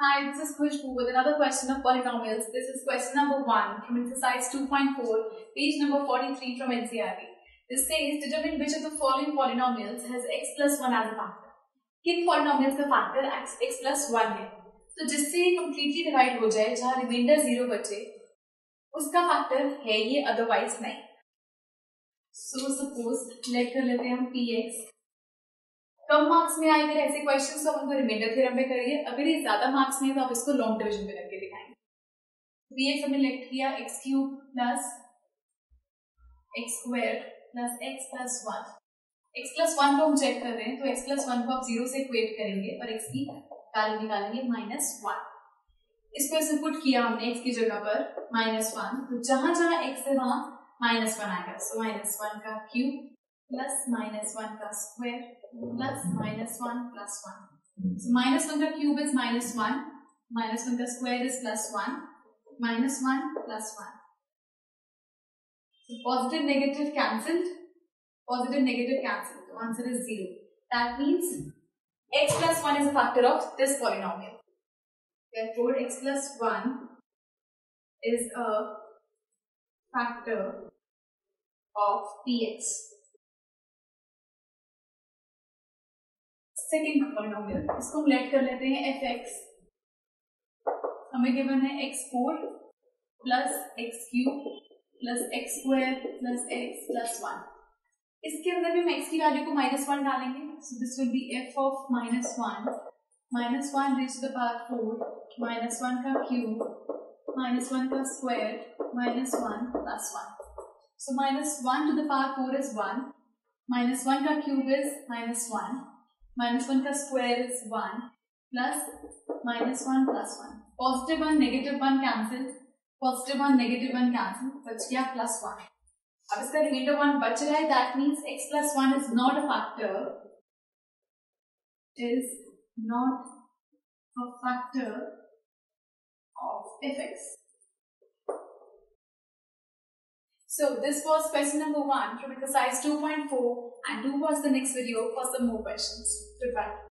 Hi, this is Khushbu with another question of polynomials. This is question number 1 from exercise 2.4, page number 43 from NCERT. This says determine which of the following polynomials has x plus 1 as a factor. किन polynomials का factor x, x plus 1 है तो जिससे ये completely divide हो जाए जहाँ remainder 0 बचे उसका factor है ये otherwise नहीं so suppose let कर लेते हैं हम px कम मार्क्स में आएँगे ऐसे क्वेश्चन तो हम रिमाइंडर थ्योरम पे करेंगे। अगर ये ज़्यादा मार्क्स में है तो आप इसको लॉन्ग डिवीज़न में करके दिखाएँगे। एक्स हमने x cube plus x plus x plus one x plus one को हम चेक कर रहे हैं तो एक्स प्लस वन को आप ज़ीरो से इक्वेट करेंगे और एक्स की वैल्यू निकालेंगे माइनस वन इसको ऐसे पुट किया हमने एक्स की जगह पर माइनस वन तो जहाँ जहाँ एक्स है वहाँ माइनस वन आएगा। सो माइनस वन का cube plus minus 1 plus square plus minus 1 plus 1. So minus 1 the cube is minus 1, minus 1 the square is plus 1, minus 1 plus 1. So positive negative cancelled, positive negative cancelled. The answer is 0. That means x plus 1 is a factor of this polynomial. Therefore x plus 1 is a factor of px. Second polynomial इसको हम let कर लेते हैं f x हमें given है x four plus x cube plus x square plus x plus one इसके अंदर भी हम एक्स की वैल्यू को माइनस वन डालेंगे। So this will be f of minus one minus one raise the power four minus one का cube minus one का square minus one plus one so minus one to the power four is one minus one का cube is minus one minus 1 का square is 1 plus minus 1 plus 1 positive 1 negative 1 cancel positive 1 negative 1 cancel बच गया plus 1 अब इसका reminder 1 बच रहा है that means x plus 1 is not a factor is not a factor of fx So this was question number one from exercise 2.4 and do watch the next video for some more questions. Goodbye.